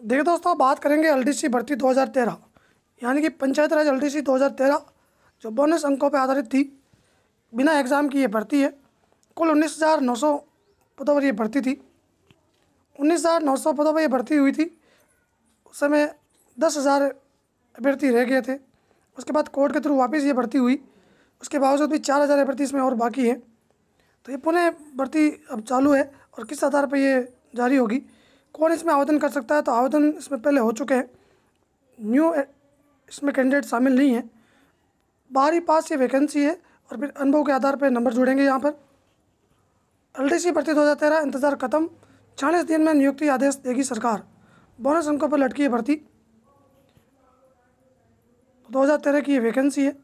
देखिए दोस्तों बात करेंगे एलडीसी भर्ती 2013 यानी कि पंचायत राज एलडीसी 2013 जो बोनस अंकों पर आधारित थी, बिना एग्ज़ाम की ये भर्ती है। कुल उन्नीस हज़ार नौ सौ पदों पर यह भर्ती थी। उन्नीस हज़ार नौ सौ पदों पर यह भर्ती हुई थी। उस समय दस हज़ार अभ्यर्थी रह गए थे। उसके बाद कोर्ट के थ्रू वापस ये भर्ती हुई। उसके बावजूद भी चार हज़ार अभ्यर्थी इसमें और बाकी है। तो ये पुनः भर्ती अब चालू है और किस आधार पर ये जारी होगी? कौन इसमें आवेदन कर सकता है? तो आवेदन इसमें पहले हो चुके हैं। न्यू, इसमें कैंडिडेट शामिल नहीं है। बाहरी पास ये वैकेंसी है और फिर अनुभव के आधार पर नंबर जुड़ेंगे यहाँ पर। एल भर्ती दो हज़ार तेरह, इंतज़ार ख़त्म। चालीस दिन में नियुक्ति आदेश देगी सरकार। बोनस अंकों पर लटकी है भर्ती। दो हज़ार तेरह की ये वैकेंसी है।